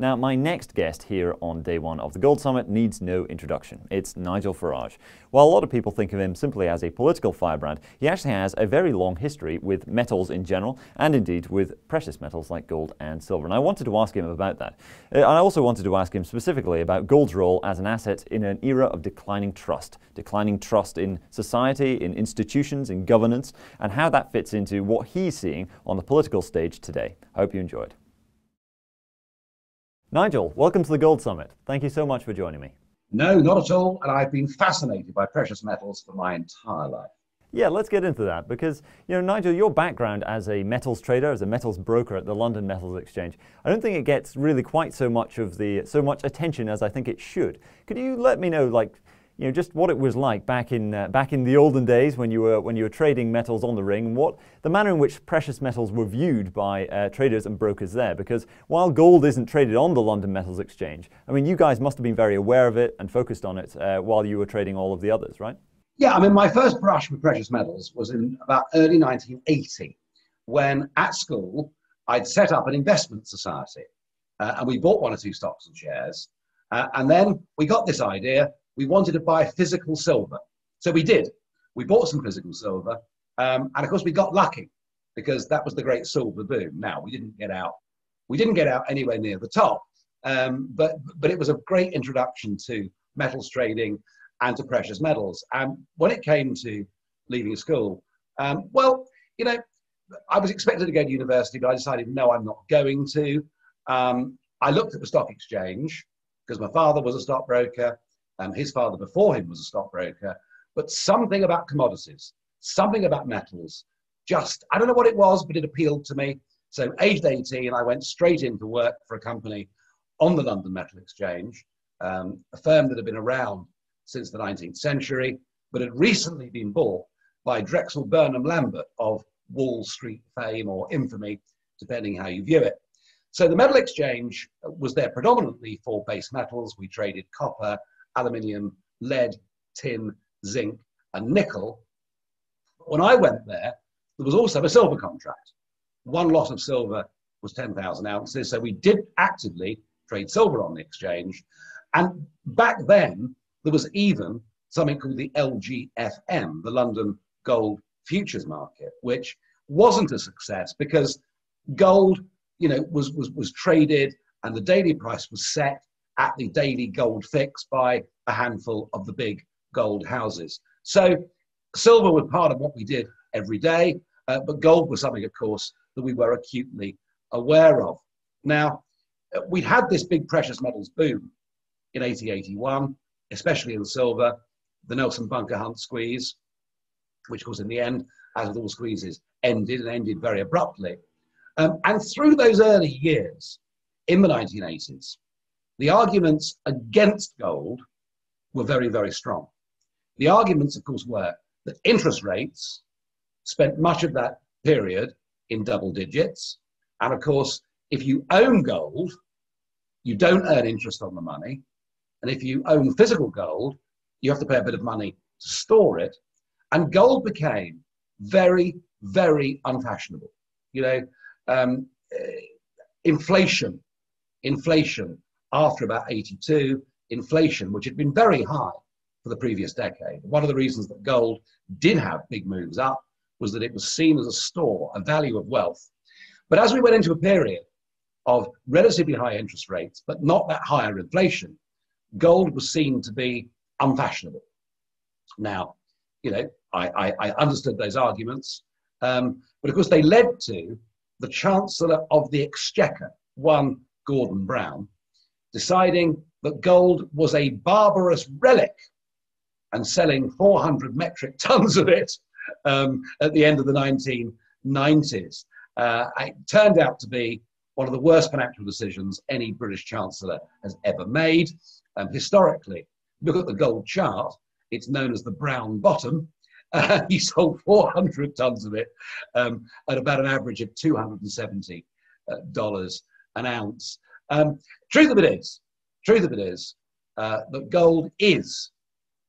Now, my next guest here on day one of the Gold Summit needs no introduction. It's Nigel Farage. While a lot of people think of him simply as a political firebrand, he actually has a very long history with metals in general, and indeed with precious metals like gold and silver. And I wanted to ask him about that. Uh, and I also wanted to ask him specifically about gold's role as an asset in an era of declining trust, declining trust in society, in institutions, in governance, and how that fits into what he's seeing on the political stage today. I hope you enjoyed. Nigel, welcome to the Gold Summit. Thank you so much for joining me. No, not at all. And I've been fascinated by precious metals for my entire life. Yeah, let's get into that because, you know, Nigel, your background as a metals trader, as a metals broker at the London Metals Exchange, I don't think it gets really quite so much of the so much attention as I think it should. Could you let me know, like, you know, just what it was like back in uh, back in the olden days when you were when you were trading metals on the ring. What the manner in which precious metals were viewed by uh, traders and brokers there. Because while gold isn't traded on the London Metals Exchange, I mean, you guys must have been very aware of it and focused on it uh, while you were trading all of the others, right? Yeah, I mean, my first brush with precious metals was in about early 1980, when at school I'd set up an investment society, uh, and we bought one or two stocks and shares, uh, and then we got this idea we wanted to buy physical silver. So we did. We bought some physical silver. Um, and of course, we got lucky because that was the great silver boom. Now, we didn't get out. We didn't get out anywhere near the top. Um, but, but it was a great introduction to metals trading and to precious metals. And when it came to leaving school, um, well, you know, I was expected to go to university, but I decided, no, I'm not going to. Um, I looked at the stock exchange because my father was a stockbroker. Um, his father before him was a stockbroker, but something about commodities, something about metals, just, I don't know what it was, but it appealed to me. So, aged 18, I went straight into work for a company on the London Metal Exchange, um, a firm that had been around since the 19th century, but had recently been bought by Drexel Burnham Lambert of Wall Street fame or infamy, depending how you view it. So the metal exchange was there predominantly for base metals. We traded copper, aluminium, lead, tin, zinc, and nickel. When I went there, there was also a silver contract. One lot of silver was 10,000 ounces, so we did actively trade silver on the exchange. And back then, there was even something called the LGFM, the London Gold Futures Market, which wasn't a success because gold, you know, was, was, was traded and the daily price was set at the daily gold fix by a handful of the big gold houses. So silver was part of what we did every day, uh, but gold was something, of course, that we were acutely aware of. Now, we'd had this big precious metals boom in 1881, especially in silver, the Nelson bunker hunt squeeze, which, of course, in the end, as with all squeezes, ended and ended very abruptly. Um, and through those early years in the 1980s, the arguments against gold were very, very strong. The arguments, of course, were that interest rates spent much of that period in double digits. And of course, if you own gold, you don't earn interest on the money. And if you own physical gold, you have to pay a bit of money to store it. And gold became very, very unfashionable. You know, um, eh, inflation, inflation after about 82, inflation, which had been very high for the previous decade. One of the reasons that gold did have big moves up was that it was seen as a store, a value of wealth. But as we went into a period of relatively high interest rates, but not that higher inflation, gold was seen to be unfashionable. Now, you know, I, I, I understood those arguments, um, but of course they led to the Chancellor of the Exchequer, one Gordon Brown, deciding that gold was a barbarous relic and selling 400 metric tons of it um, at the end of the 1990s. Uh, it turned out to be one of the worst financial decisions any British Chancellor has ever made. Um, historically, look at the gold chart, it's known as the brown bottom. Uh, he sold 400 tons of it um, at about an average of $270 uh, an ounce. Um, truth of it is, truth of it is uh, that gold is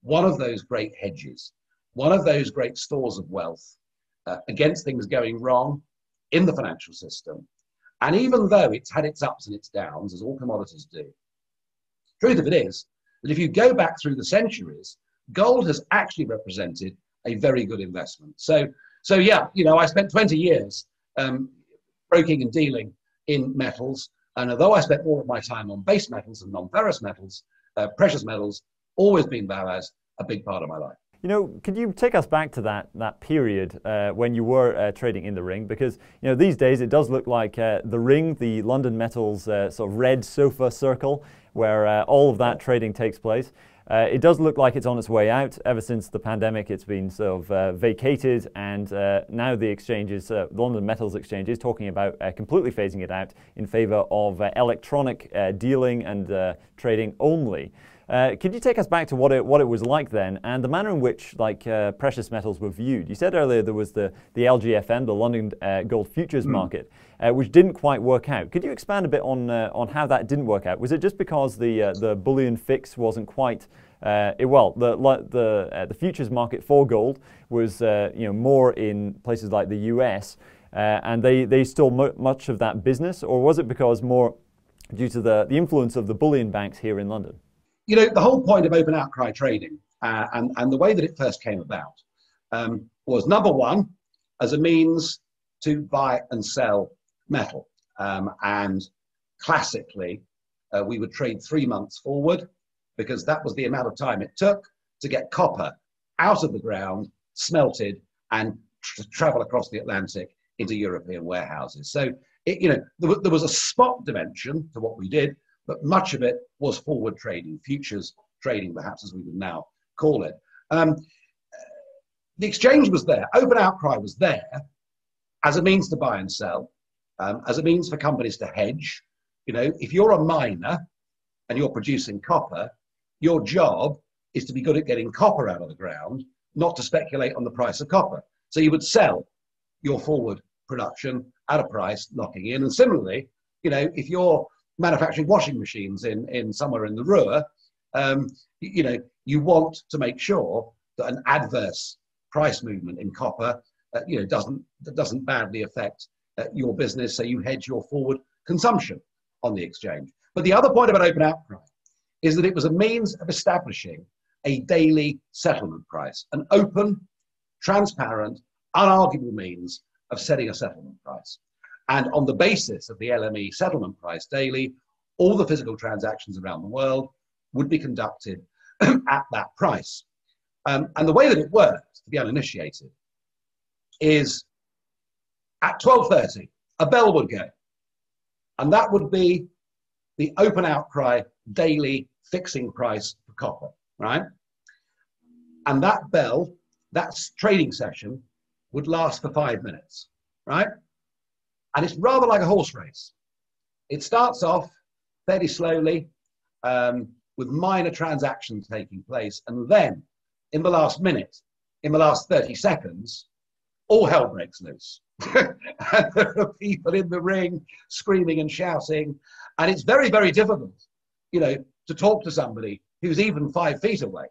one of those great hedges, one of those great stores of wealth uh, against things going wrong in the financial system. And even though it's had its ups and its downs, as all commodities do, truth of it is that if you go back through the centuries, gold has actually represented a very good investment. So, so yeah, you know, I spent 20 years um, broking and dealing in metals. And although I spent more of my time on base metals and non-ferrous metals, uh, precious metals, always been Boaz a big part of my life. You know, could you take us back to that that period uh, when you were uh, trading in the ring? Because you know these days it does look like uh, the ring, the London Metals uh, sort of red sofa circle, where uh, all of that trading takes place. Uh, it does look like it's on its way out. Ever since the pandemic, it's been sort of uh, vacated, and uh, now the exchanges, uh, London Metals Exchange, is talking about uh, completely phasing it out in favour of uh, electronic dealing and trading only. Uh, could you take us back to what it what it was like then, and the manner in which like uh, precious metals were viewed? You said earlier there was the the LGFM, the London uh, Gold Futures mm. Market, uh, which didn't quite work out. Could you expand a bit on uh, on how that didn't work out? Was it just because the uh, the bullion fix wasn't quite it, well, the the the futures market for gold was you know more in places like the U.S. and they they stole mo- much of that business, or was it because more due to the, the influence of the bullion banks here in London? you know, the whole point of open outcry trading uh, and, and the way that it first came about um, was number one, as a means to buy and sell metal. Um, and classically, uh, we would trade three months forward because that was the amount of time it took to get copper out of the ground, smelted, and tr- travel across the Atlantic into European warehouses. So, it, you know, there, there was a spot dimension to what we did, but much of it was forward trading, futures trading, perhaps as we would now call it. Um, the exchange was there, open outcry was there as a means to buy and sell, um, as a means for companies to hedge. You know, if you're a miner and you're producing copper, your job is to be good at getting copper out of the ground, not to speculate on the price of copper. So you would sell your forward production at a price locking in. And similarly, you know, if you're manufacturing washing machines in, in somewhere in the Ruhr, um, you know, you want to make sure that an adverse price movement in copper, uh, you know, doesn't doesn't badly affect your business. So you hedge your forward consumption on the exchange. But the other point about open outcry is that it was a means of establishing a daily settlement price, an open, transparent, unarguable means of setting a settlement price. And on the basis of the LME settlement price daily, all the physical transactions around the world would be conducted at that price. Um, and the way that it works, to the uninitiated, is at 12.30, a bell would go. And that would be the open outcry daily fixing price for copper, right? And that bell, that trading session, would last for five minutes, right? And it's rather like a horse race. It starts off fairly slowly um, with minor transactions taking place. And then in the last minute, in the last 30 seconds, all hell breaks loose. And there are people in the ring screaming and shouting. And it's very, very difficult, you know, to talk to somebody who's even five feet away.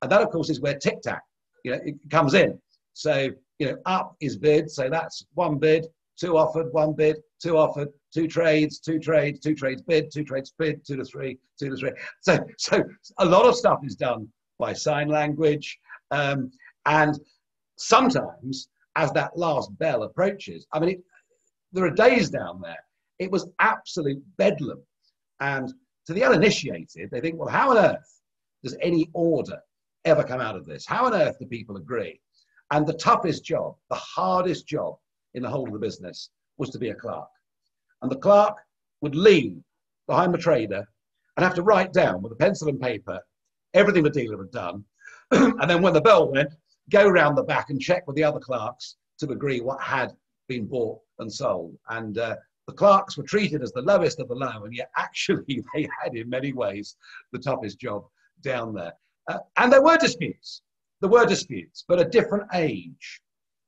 And that, of course, is where tic tac, you know, it comes in. So, you know, up is bid. So that's one bid two offered, one bid, two offered, two trades, two trades, two trades bid, two trades bid, two to three, two to three. So, so a lot of stuff is done by sign language. Um, and sometimes, as that last bell approaches, I mean, it, there are days down there, it was absolute bedlam. And to the uninitiated, they think, well, how on earth does any order ever come out of this? How on earth do people agree? And the toughest job, the hardest job in the whole of the business was to be a clerk. And the clerk would lean behind the trader and have to write down with a pencil and paper everything the dealer had done. and then when the bell went, go round the back and check with the other clerks to agree what had been bought and sold. And uh, the clerks were treated as the lowest of the low, and yet actually they had, in many ways, the toughest job down there. Uh, and there were disputes. There were disputes, but a different age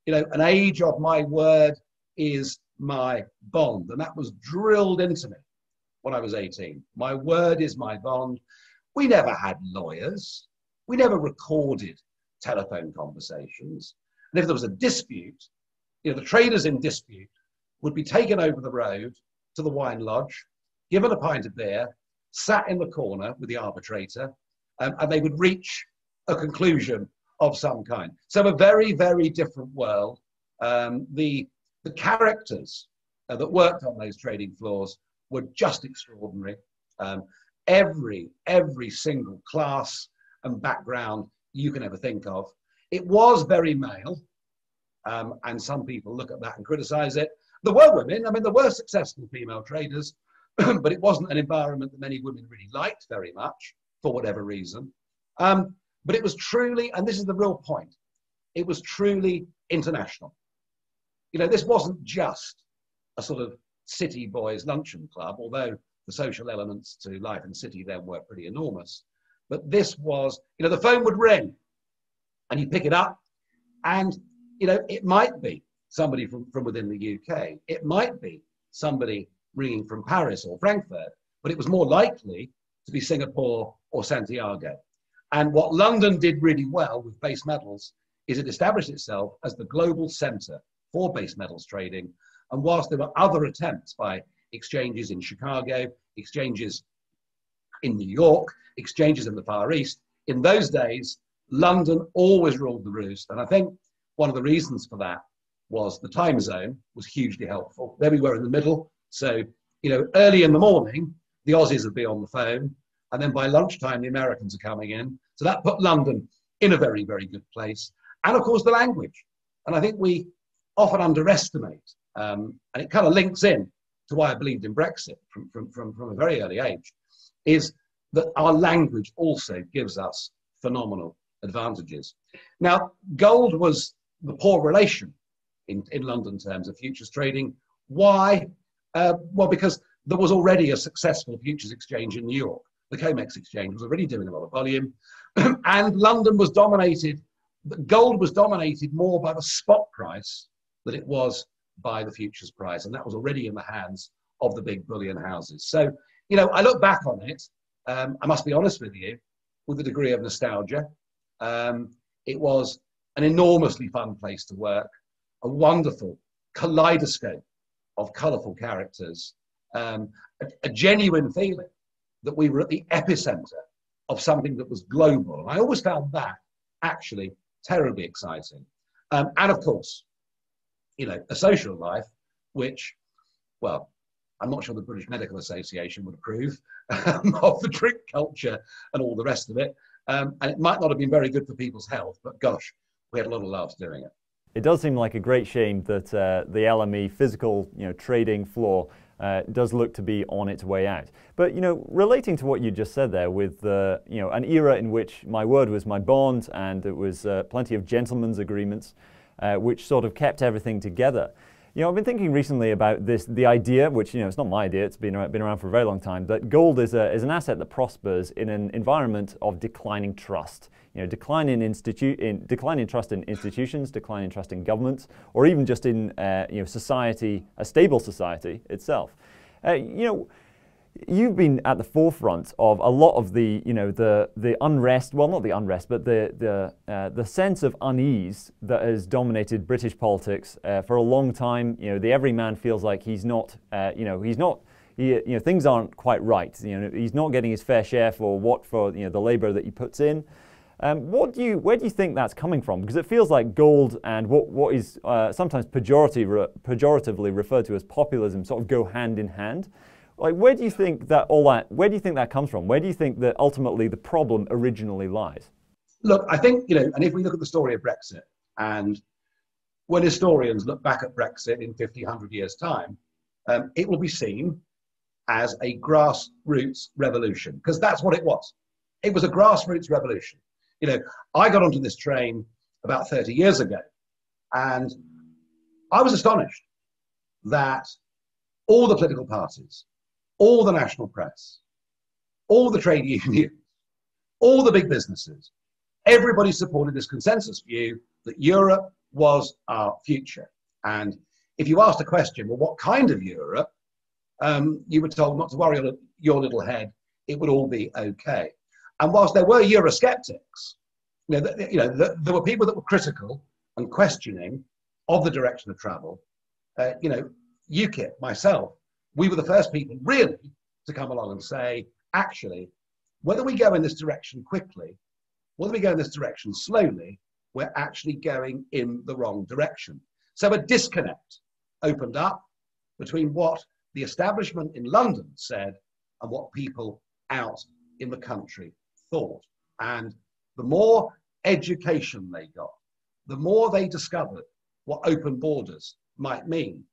you know, an age of my word is my bond. And that was drilled into me when I was 18. My word is my bond. We never had lawyers. We never recorded telephone conversations. And if there was a dispute, you know, the traders in dispute would be taken over the road to the wine lodge, given a pint of beer, sat in the corner with the arbitrator, um, and they would reach a conclusion of some kind. So a very, very different world. Um, the, the characters uh, that worked on those trading floors were just extraordinary. Um, every, every single class and background you can ever think of. It was very male, um, and some people look at that and criticize it. There were women, I mean, there were successful female traders, but it wasn't an environment that many women really liked very much for whatever reason. Um, but it was truly, and this is the real point, it was truly international. You know, this wasn't just a sort of city boys luncheon club, although the social elements to life in city then were pretty enormous. But this was, you know, the phone would ring and you pick it up and, you know, it might be somebody from, from within the UK. It might be somebody ringing from Paris or Frankfurt, but it was more likely to be Singapore or Santiago. And what London did really well with base metals is it established itself as the global center for base metals trading. And whilst there were other attempts by exchanges in Chicago, exchanges in New York, exchanges in the Far East, in those days, London always ruled the roost. And I think one of the reasons for that was the time zone was hugely helpful. There we were in the middle. So, you know, early in the morning, the Aussies would be on the phone. And then by lunchtime, the Americans are coming in. So that put London in a very, very good place. And of course, the language. And I think we often underestimate, um, and it kind of links in to why I believed in Brexit from, from, from, from a very early age, is that our language also gives us phenomenal advantages. Now, gold was the poor relation in, in London terms of futures trading. Why? Uh, well, because there was already a successful futures exchange in New York. The COMEX exchange was already doing a lot of volume. and London was dominated, gold was dominated more by the spot price than it was by the futures price. And that was already in the hands of the big bullion houses. So, you know, I look back on it, um, I must be honest with you, with a degree of nostalgia. Um, it was an enormously fun place to work, a wonderful kaleidoscope of colourful characters, um, a, a genuine feeling that we were at the epicenter of something that was global. And I always found that actually terribly exciting. Um, and of course, you know, a social life, which, well, I'm not sure the British Medical Association would approve um, of the drink culture and all the rest of it. Um, and it might not have been very good for people's health, but gosh, we had a lot of laughs doing it. It does seem like a great shame that uh, the LME physical, you know, trading floor uh, does look to be on its way out. But you know, relating to what you just said there, with uh, you know an era in which my word was my bond, and it was uh, plenty of gentlemen's agreements, uh, which sort of kept everything together. You know, I've been thinking recently about this, the idea, which, you know, it's not my idea, it's been, been around for a very long time, that gold is, a, is an asset that prospers in an environment of declining trust. You know, decline in, institu- in, decline in trust in institutions, decline in trust in governments, or even just in, uh, you know, society, a stable society itself. Uh, you know, you've been at the forefront of a lot of the, you know, the, the unrest, well, not the unrest, but the, the, uh, the sense of unease that has dominated British politics uh, for a long time. You know, the everyman feels like he's not, uh, you know, he's not, he, you know, things aren't quite right. You know, he's not getting his fair share for what, for, you know, the labor that he puts in. Um, what do you, where do you think that's coming from? Because it feels like gold and what, what is uh, sometimes pejorative, pejoratively referred to as populism sort of go hand in hand. Like, where do you think that all that? Where do you think that comes from? Where do you think that ultimately the problem originally lies? Look, I think you know, and if we look at the story of Brexit, and when historians look back at Brexit in 50, 100 years' time, um, it will be seen as a grassroots revolution because that's what it was. It was a grassroots revolution. You know, I got onto this train about 30 years ago, and I was astonished that all the political parties, all the national press, all the trade unions, all the big businesses, everybody supported this consensus view that Europe was our future. And if you asked a question, well, what kind of Europe? Um, you were told not to worry on your little head, it would all be okay. And whilst there were Eurosceptics, you know, you know there were people that were critical and questioning of the direction of travel. Uh, you know, UKIP, myself, we were the first people really to come along and say, actually, whether we go in this direction quickly, whether we go in this direction slowly, we're actually going in the wrong direction. So a disconnect opened up between what the establishment in London said and what people out in the country thought. And the more education they got, the more they discovered what open borders might mean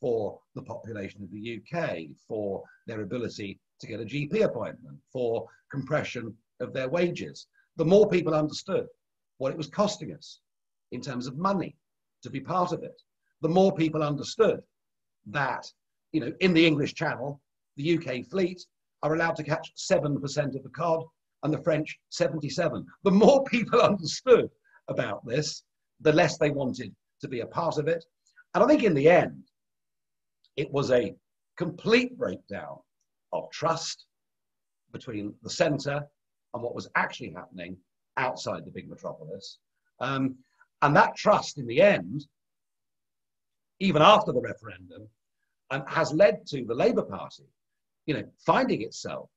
for the population of the UK, for their ability to get a GP appointment, for compression of their wages. The more people understood what it was costing us in terms of money to be part of it, the more people understood that, you know, in the English Channel, the UK fleet are allowed to catch 7% of the cod and the French 77. The more people understood about this, the less they wanted to be a part of it. And I think in the end, it was a complete breakdown of trust between the centre and what was actually happening outside the big metropolis. Um, and that trust, in the end, even after the referendum, um, has led to the Labour Party, you know, finding itself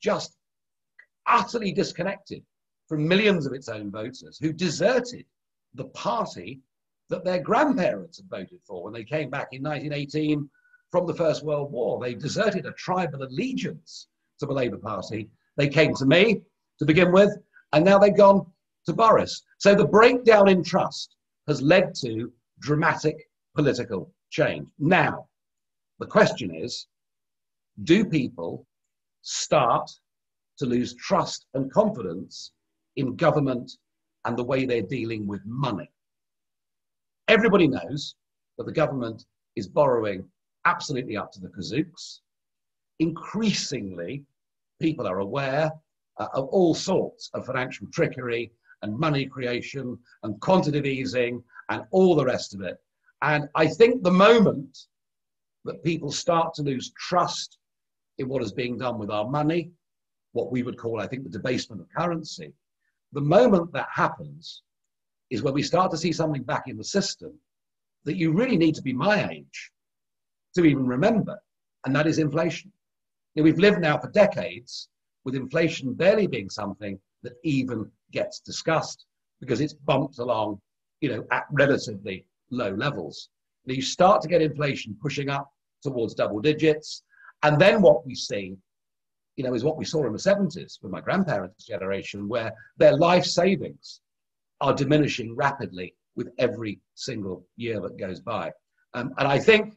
just utterly disconnected from millions of its own voters who deserted the party that their grandparents had voted for when they came back in 1918 from the First World War. They deserted a tribal allegiance to the Labour Party. They came to me to begin with, and now they've gone to Boris. So the breakdown in trust has led to dramatic political change. Now, the question is do people start to lose trust and confidence in government and the way they're dealing with money? Everybody knows that the government is borrowing absolutely up to the kazooks. Increasingly, people are aware uh, of all sorts of financial trickery and money creation and quantitative easing and all the rest of it. And I think the moment that people start to lose trust in what is being done with our money, what we would call, I think, the debasement of currency, the moment that happens is when we start to see something back in the system that you really need to be my age to even remember, and that is inflation. You know, we've lived now for decades with inflation barely being something that even gets discussed because it's bumped along, you know, at relatively low levels. You start to get inflation pushing up towards double digits, and then what we see, you know, is what we saw in the 70s with my grandparents' generation, where their life savings are diminishing rapidly with every single year that goes by. Um, and I think,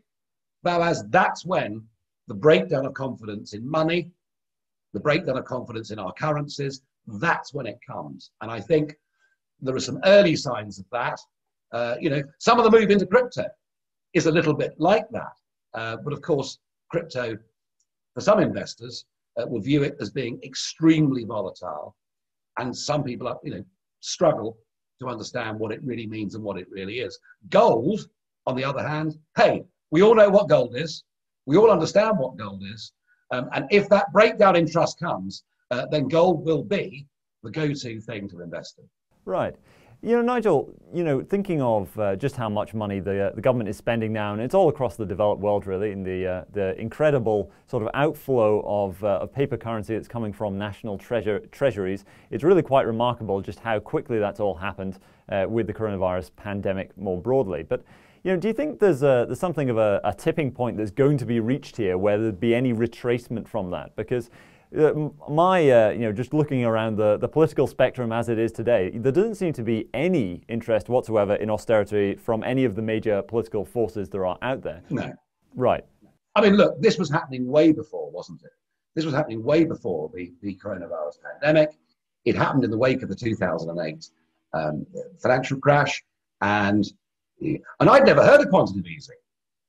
Boaz, that's when the breakdown of confidence in money, the breakdown of confidence in our currencies, that's when it comes. And I think there are some early signs of that. Uh, you know, some of the move into crypto is a little bit like that. Uh, but of course, crypto, for some investors, uh, will view it as being extremely volatile. And some people are, you know, struggle to understand what it really means and what it really is. Gold, on the other hand, hey, we all know what gold is. We all understand what gold is. Um, and if that breakdown in trust comes, uh, then gold will be the go-to thing to invest in. Right. You know, Nigel, you know, thinking of uh, just how much money the, uh, the government is spending now, and it's all across the developed world, really, in the, uh, the incredible sort of outflow of, uh, of paper currency that's coming from national treasure, treasuries, it's really quite remarkable just how quickly that's all happened uh, with the coronavirus pandemic more broadly. But, you know, do you think there's, a, there's something of a, a tipping point that's going to be reached here where there'd be any retracement from that? Because my, uh, you know, just looking around the, the political spectrum as it is today, there doesn't seem to be any interest whatsoever in austerity from any of the major political forces there are out there. No. Right. I mean, look, this was happening way before, wasn't it? This was happening way before the, the coronavirus pandemic. It happened in the wake of the 2008 um, financial crash. And, and I'd never heard of quantitative easing.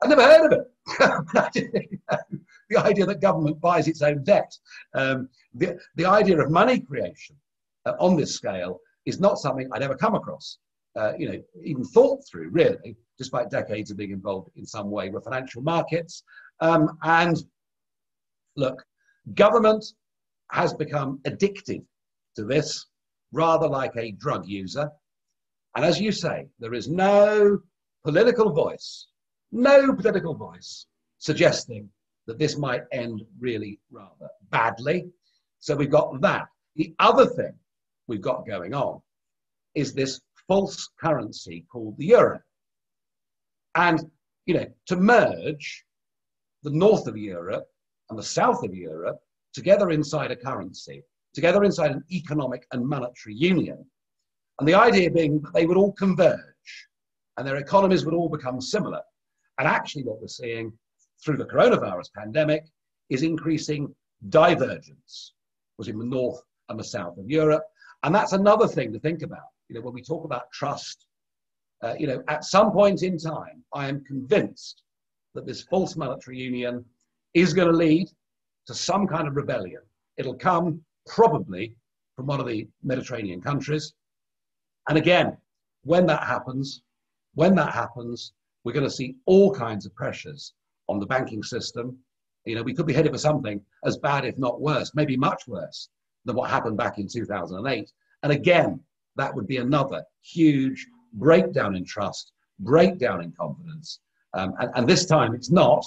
I'd never heard of it. the idea that government buys its own debt. Um, the, the idea of money creation uh, on this scale is not something I'd ever come across, uh, you know, even thought through, really, despite decades of being involved in some way with financial markets. Um, and look, government has become addicted to this, rather like a drug user. And as you say, there is no political voice, no political voice suggesting that this might end really rather badly. So we've got that. The other thing we've got going on is this false currency called the euro. And, you know, to merge the north of Europe and the south of Europe together inside a currency, together inside an economic and monetary union, and the idea being that they would all converge and their economies would all become similar. And actually, what we're seeing through the coronavirus pandemic is increasing divergence between the north and the south of Europe. And that's another thing to think about. You know, when we talk about trust, uh, you know, at some point in time, I am convinced that this false monetary union is going to lead to some kind of rebellion. It'll come probably from one of the Mediterranean countries. And again, when that happens, when that happens, we're going to see all kinds of pressures on the banking system. You know, we could be headed for something as bad, if not worse, maybe much worse than what happened back in 2008. And again, that would be another huge breakdown in trust, breakdown in confidence. Um, and, and this time it's not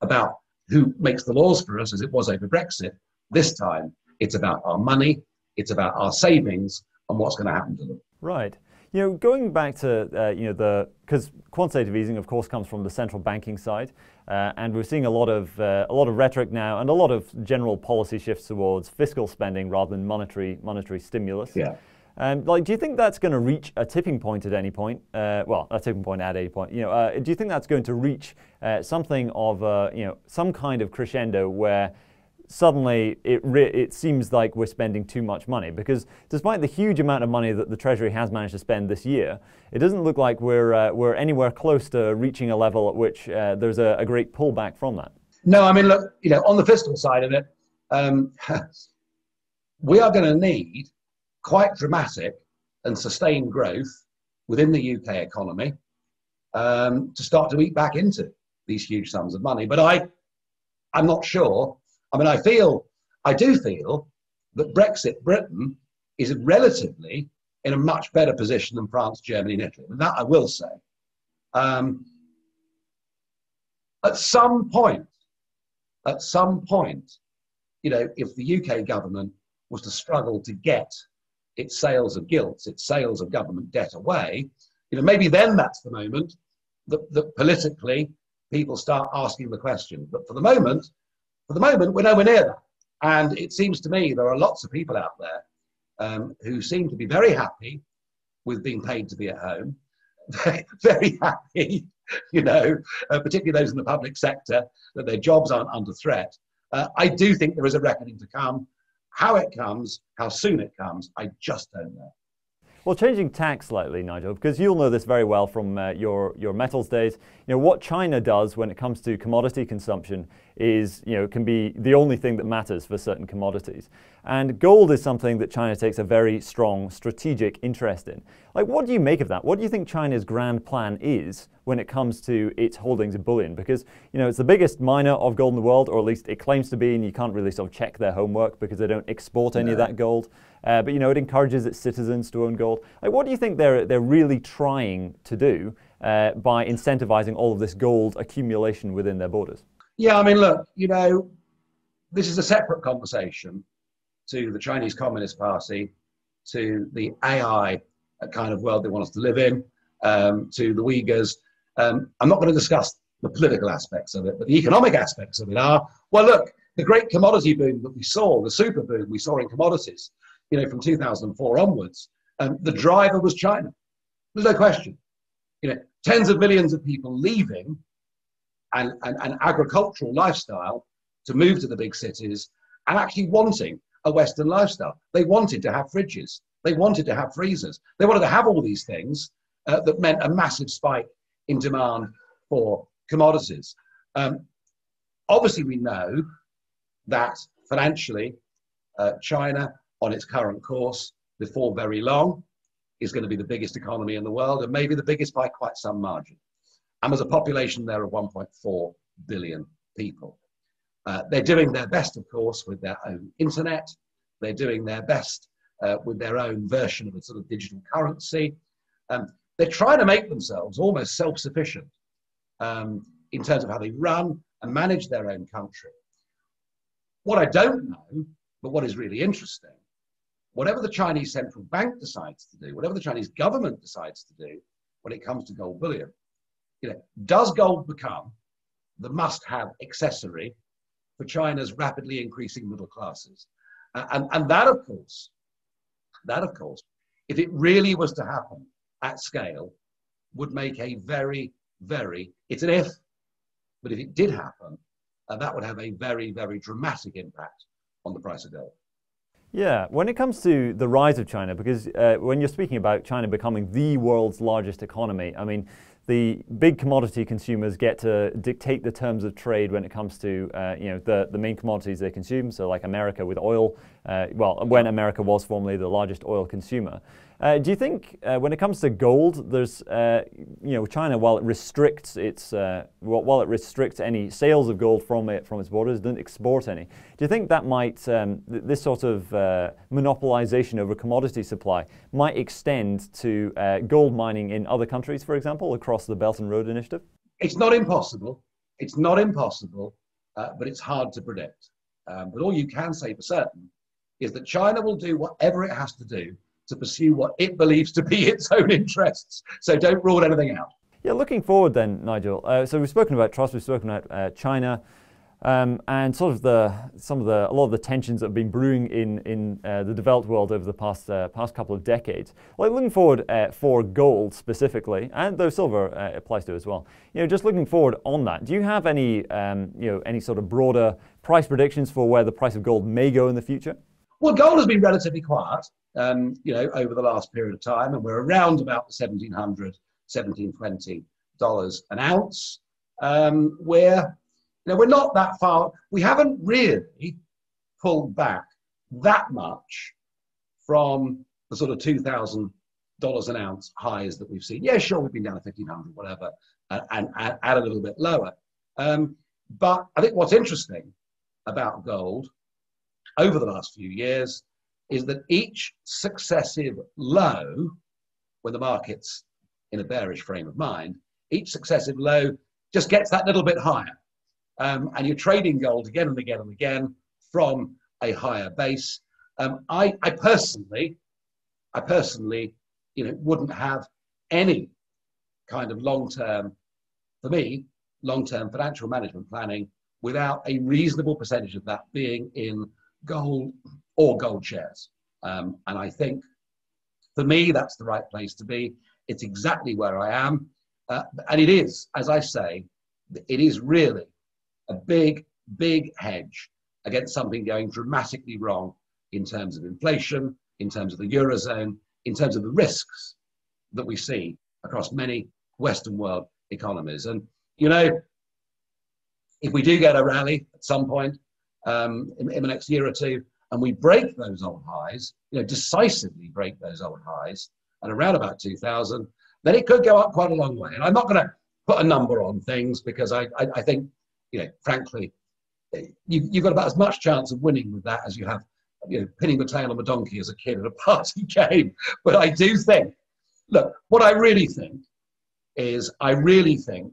about who makes the laws for us as it was over Brexit. This time it's about our money, it's about our savings, and what's going to happen to them. Right. You know, going back to uh, you know the because quantitative easing, of course, comes from the central banking side, uh, and we're seeing a lot of uh, a lot of rhetoric now and a lot of general policy shifts towards fiscal spending rather than monetary monetary stimulus. Yeah. Um, like, do you think that's going to reach a tipping point at any point? Uh, well, a tipping point at any point. You know, uh, do you think that's going to reach uh, something of a, you know some kind of crescendo where suddenly it, it seems like we're spending too much money because despite the huge amount of money that the Treasury has managed to spend this year, it doesn't look like we're, uh, we're anywhere close to reaching a level at which uh, there's a, a, great pullback from that. No, I mean, look, you know, on the fiscal side of it, um, we are going to need quite dramatic and sustained growth within the UK economy um, to start to eat back into these huge sums of money. But I, I'm not sure I mean, I feel, I do feel that Brexit Britain is relatively in a much better position than France, Germany, and Italy. And that I will say. Um, at some point, at some point, you know, if the UK government was to struggle to get its sales of gilts, its sales of government debt away, you know, maybe then that's the moment that, that politically people start asking the question. But for the moment, for the moment, we're nowhere near that. And it seems to me there are lots of people out there um, who seem to be very happy with being paid to be at home, very, happy, you know, uh, particularly those in the public sector, that their jobs aren't under threat. Uh, I do think there is a reckoning to come. How it comes, how soon it comes, I just don't know. Well, changing tack slightly, Nigel, because you'll know this very well from uh, your, your metals days. You know, what China does when it comes to commodity consumption is, you know, can be the only thing that matters for certain commodities. And gold is something that China takes a very strong strategic interest in. Like, what do you make of that? What do you think China's grand plan is when it comes to its holdings of bullion? Because, you know, it's the biggest miner of gold in the world, or at least it claims to be, and you can't really sort of check their homework because they don't export any of that gold. Uh, but you know, it encourages its citizens to own gold. Like, what do you think they're they're really trying to do uh, by incentivizing all of this gold accumulation within their borders? Yeah, I mean, look, you know, this is a separate conversation to the Chinese Communist Party, to the AI kind of world they want us to live in, um, to the Uyghurs. Um, I'm not going to discuss the political aspects of it, but the economic aspects of it are well, look, the great commodity boom that we saw, the super boom we saw in commodities, you know, from 2004 onwards, um, the driver was China. There's no question. You know, tens of millions of people leaving an, an, an agricultural lifestyle to move to the big cities and actually wanting a Western lifestyle. They wanted to have fridges. They wanted to have freezers. They wanted to have all these things uh, that meant a massive spike in demand for commodities. Um, obviously, we know that financially, uh, China on its current course before very long is going to be the biggest economy in the world and maybe the biggest by quite some margin. And there's a population there of 1.4 billion people. Uh, they're doing their best, of course, with their own internet. They're doing their best uh, with their own version of a sort of digital currency. Um, they're trying to make themselves almost self sufficient um, in terms of how they run and manage their own country. What I don't know, but what is really interesting, whatever the Chinese central bank decides to do, whatever the Chinese government decides to do when it comes to gold bullion, you know, does gold become the must-have accessory for China's rapidly increasing middle classes? Uh, and, and that, of course, that, of course, if it really was to happen at scale, would make a very, very, it's an if, but if it did happen, uh, that would have a very, very dramatic impact on the price of gold. Yeah, when it comes to the rise of China, because uh, when you're speaking about China becoming the world's largest economy, I mean, the big commodity consumers get to dictate the terms of trade when it comes to uh, you know the, the main commodities they consume. So like America with oil, uh, well, when America was formerly the largest oil consumer. Uh, do you think uh, when it comes to gold, there's uh, you know China while it restricts its uh, while it restricts any sales of gold from it from its borders, doesn't export any. Do you think that might um, th- this sort of uh, monopolization over commodity supply might extend to uh, gold mining in other countries, for example, across the Belt and Road Initiative? It's not impossible. It's not impossible, but it's hard to predict. Um, but all you can say for certain is that China will do whatever it has to do to pursue what it believes to be its own interests. So don't rule anything out. Yeah, looking forward then, Nigel. Uh, so we've spoken about trust, we've spoken about uh, China, um, and sort of the some of the a lot of the tensions that have been brewing in in uh, the developed world over the past uh, past couple of decades. Like looking forward uh, for gold specifically, and though silver uh, applies to as well. You know, just looking forward on that. Do you have any um, you know any sort of broader price predictions for where the price of gold may go in the future? Well, gold has been relatively quiet um, you know, over the last period of time, and we're around about the 1700 1720 dollars an ounce. Um, where you know we're not that far. We haven't really pulled back that much from the sort of two thousand dollars an ounce highs that we've seen. Yeah, sure, we've been down to fifteen hundred, whatever, and, and, and a little bit lower. Um, but I think what's interesting about gold over the last few years is that each successive low, when the market's in a bearish frame of mind, each successive low just gets that little bit higher. Um, and you're trading gold again and again and again from a higher base. Um, I, I personally, I personally, you know, wouldn't have any kind of long-term, for me, long-term financial management planning without a reasonable percentage of that being in gold or gold shares. Um, and I think for me, that's the right place to be. It's exactly where I am. Uh, and it is, as I say, it is really a big, big hedge against something going dramatically wrong in terms of inflation, in terms of the Eurozone, in terms of the risks that we see across many Western world economies. And, you know, if we do get a rally at some point um, in, in the next year or two, and we break those old highs, you know, decisively break those old highs at around about 2000, then it could go up quite a long way. And I'm not going to put a number on things because I, I, I think, you know, frankly, you, you've got about as much chance of winning with that as you have, you know, pinning the tail on a donkey as a kid at a party game. But I do think, look, what I really think is I really think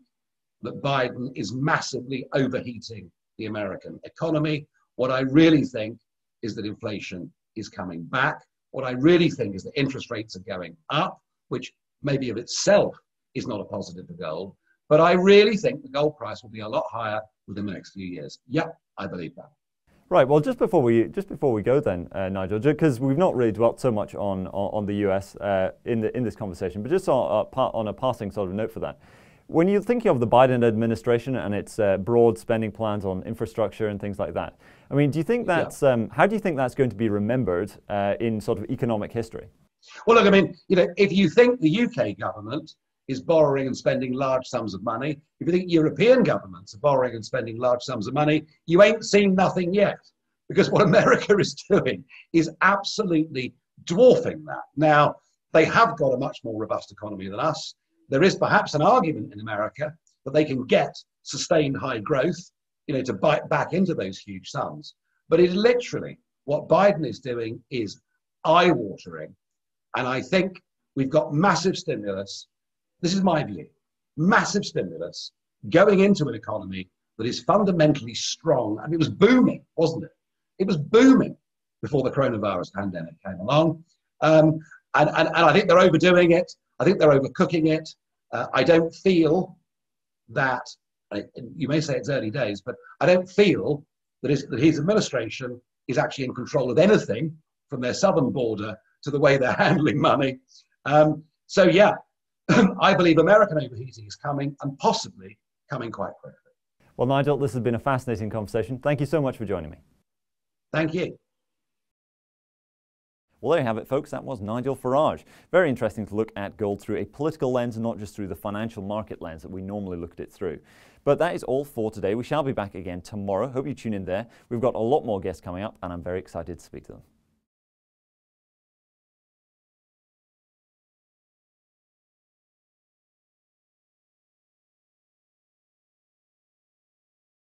that Biden is massively overheating the American economy. What I really think is that inflation is coming back. What I really think is that interest rates are going up, which maybe of itself is not a positive for gold. But I really think the gold price will be a lot higher within the next few years. Yep, I believe that. Right. Well, just before we just before we go, then, uh, Nigel, because we've not really dwelt so much on on, on the U.S. Uh, in the in this conversation, but just on, uh, on a passing sort of note for that. When you're thinking of the Biden administration and its uh, broad spending plans on infrastructure and things like that, I mean, do you think that's yeah. um, how do you think that's going to be remembered uh, in sort of economic history? Well, look, I mean, you know, if you think the UK government is borrowing and spending large sums of money, if you think European governments are borrowing and spending large sums of money, you ain't seen nothing yet. Because what America is doing is absolutely dwarfing that. Now, they have got a much more robust economy than us there is perhaps an argument in America that they can get sustained high growth, you know, to bite back into those huge sums. But it literally, what Biden is doing is eye watering. And I think we've got massive stimulus. This is my view massive stimulus going into an economy that is fundamentally strong. and it was booming, wasn't it? It was booming before the coronavirus pandemic came along. Um, and, and, and I think they're overdoing it. I think they're overcooking it. Uh, I don't feel that, you may say it's early days, but I don't feel that his, that his administration is actually in control of anything from their southern border to the way they're handling money. Um, so, yeah, I believe American overheating is coming and possibly coming quite quickly. Well, Nigel, this has been a fascinating conversation. Thank you so much for joining me. Thank you. Well, there you have it, folks. That was Nigel Farage. Very interesting to look at gold through a political lens and not just through the financial market lens that we normally look at it through. But that is all for today. We shall be back again tomorrow. Hope you tune in there. We've got a lot more guests coming up, and I'm very excited to speak to them.